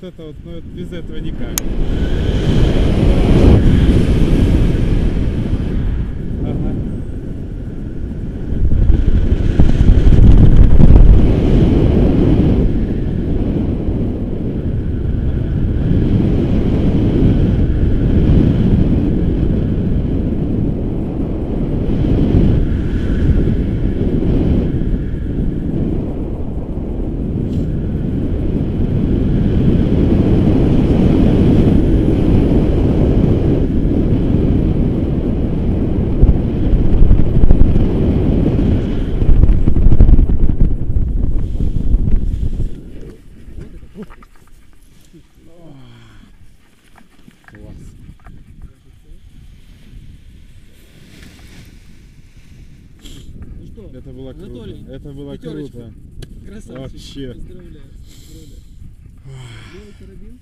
Вот это вот, ну, без этого никак. Это было круто. Анатолий, Это было пятерочка. круто. красавчик. Вообще. Поздравляю. Поздравляю. Левый карабин.